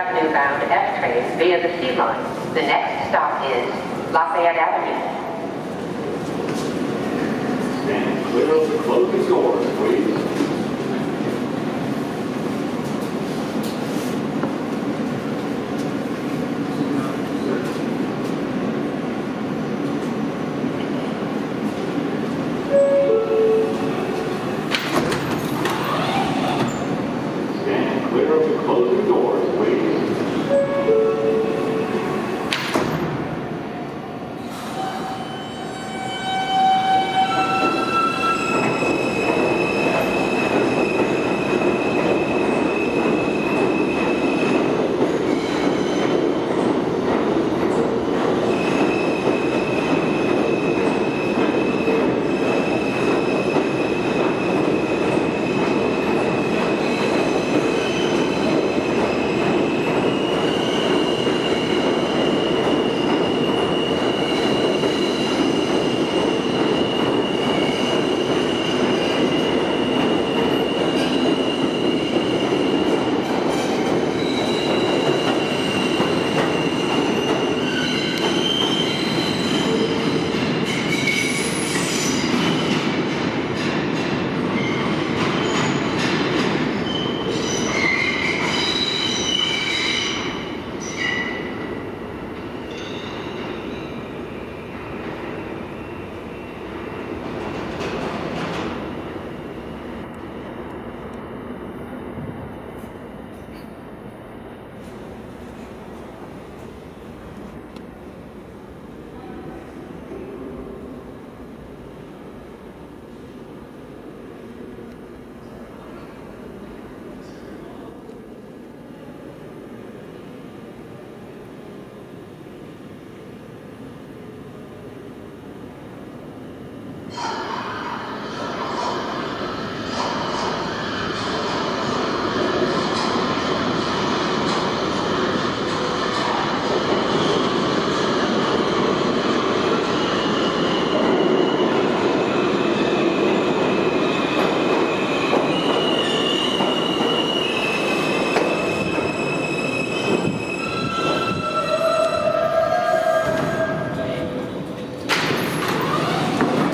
Avenue-bound F train via the C line. The next stop is Lafayette Avenue. Stand clear of the closing doors, please.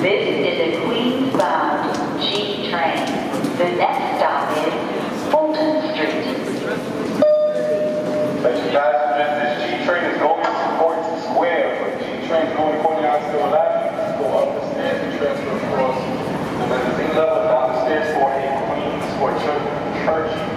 This is a Queens-bound G train. The next stop is Fulton Street. Attention passengers, this G train is going to Court Square. For G train going to Cornell Still Avenue, go up the stairs and transfer across the mezzanine level down the stairs for a Queens or church. church.